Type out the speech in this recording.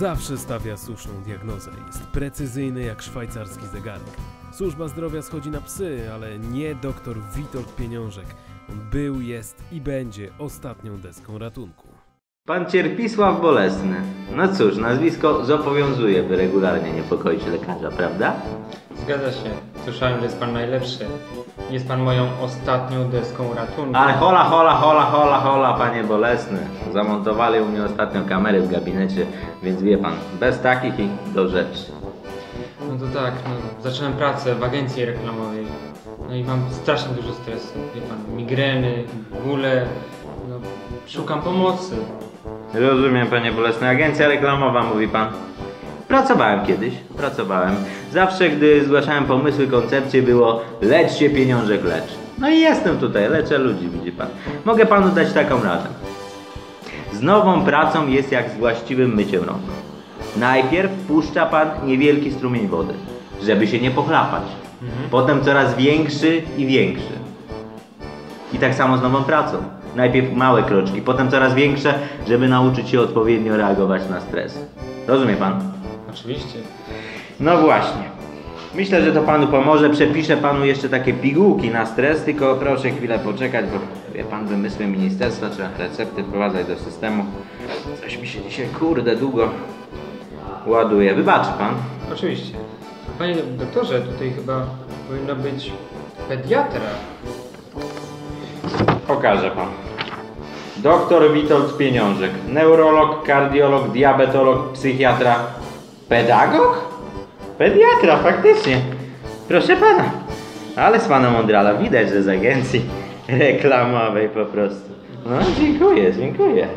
Zawsze stawia słuszną diagnozę. Jest precyzyjny jak szwajcarski zegarek. Służba zdrowia schodzi na psy, ale nie doktor Witold Pieniążek. On był, jest i będzie ostatnią deską ratunku. Pan Cierpisław Bolesny. No cóż, nazwisko zobowiązuje, by regularnie niepokoić lekarza, prawda? Zgadza się. Słyszałem, że jest pan najlepszy. Jest pan moją ostatnią deską ratunku. Ale hola, hola, hola, hola, hola, panie Bolesny. Zamontowali u mnie ostatnio kamery w gabinecie, więc wie pan, bez takich i do rzeczy. No to tak, no, zacząłem pracę w agencji reklamowej. No i mam strasznie dużo stresu. Wie pan, migreny, bóle. No, szukam pomocy. Rozumiem, panie Bolesny. Agencja reklamowa, mówi pan. Pracowałem kiedyś, pracowałem. Zawsze, gdy zgłaszałem pomysły, koncepcje, było lecz się pieniążek, lecz. No i jestem tutaj, leczę ludzi, widzi pan. Mogę panu dać taką radę. Z nową pracą jest jak z właściwym myciem rąk. Najpierw puszcza pan niewielki strumień wody, żeby się nie pochlapać. Potem coraz większy i większy. I tak samo z nową pracą. Najpierw małe kroczki, potem coraz większe, żeby nauczyć się odpowiednio reagować na stres. Rozumie pan? Oczywiście. No właśnie. Myślę, że to panu pomoże. Przepiszę panu jeszcze takie pigułki na stres, tylko proszę chwilę poczekać, bo wie pan, wymysły ministerstwa, trzeba recepty wprowadzać do systemu. Coś mi się dzisiaj, kurde, długo ładuje. Wybaczy pan. Oczywiście. Panie doktorze, tutaj chyba powinno być pediatra. Pokażę pan. Doktor Witold Pieniążek. Neurolog, kardiolog, diabetolog, psychiatra. Pedagog? Pediatra, faktycznie. Proszę pana. Ale z pana Mondrala widać, że z agencji reklamowej po prostu. No, dziękuję, dziękuję.